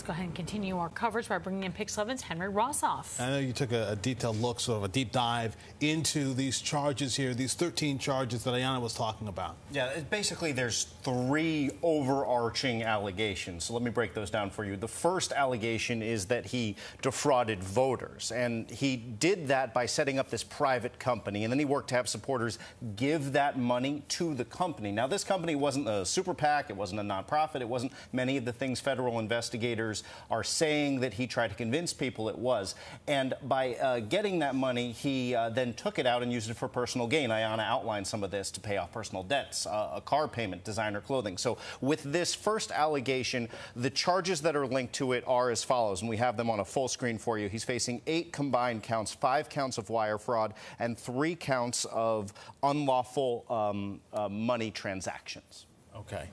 Let's go ahead and continue our coverage by bringing in Pix 11's Henry Rosoff. I know you took a, a, detailed look, sort of a deep dive into these charges here, these 13 charges that Ayanna was talking about. Yeah, basically there's three overarching allegations. So let me break those down for you. The first allegation is that he defrauded voters, and he did that by setting up this private company, and then he worked to have supporters give that money to the company. Now, this company wasn't a super PAC, it wasn't a nonprofit, it wasn't many of the things federal investigators are saying that he tried to convince people it was. And by uh, getting that money, he uh, then took it out and used it for personal gain. Ayanna outlined some of this to pay off personal debts, uh, a car payment, designer clothing. So with this first allegation, the charges that are linked to it are as follows, and we have them on a full screen for you. He's facing eight combined counts, five counts of wire fraud, and three counts of unlawful um, uh, money transactions. Okay.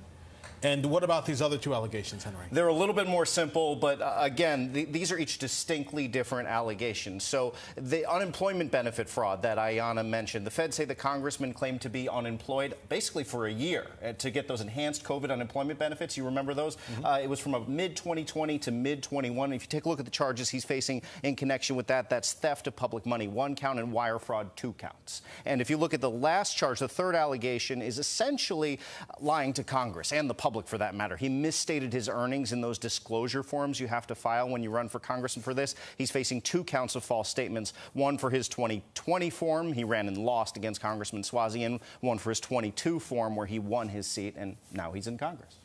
And what about these other two allegations, Henry? They're a little bit more simple, but uh, again, th these are each distinctly different allegations. So the unemployment benefit fraud that Ayanna mentioned, the Fed say the congressman claimed to be unemployed basically for a year uh, to get those enhanced COVID unemployment benefits. You remember those? Mm -hmm. uh, it was from mid 2020 to mid 21. If you take a look at the charges he's facing in connection with that, that's theft of public money, one count, and wire fraud, two counts. And if you look at the last charge, the third allegation is essentially lying to Congress and the public public for that matter. He misstated his earnings in those disclosure forms you have to file when you run for Congress. And for this, he's facing two counts of false statements one for his 2020 form, he ran and lost against Congressman Suozzi, and one for his 22 form, where he won his seat, and now he's in Congress.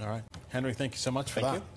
All right. Henry, thank you so much for thank that. You.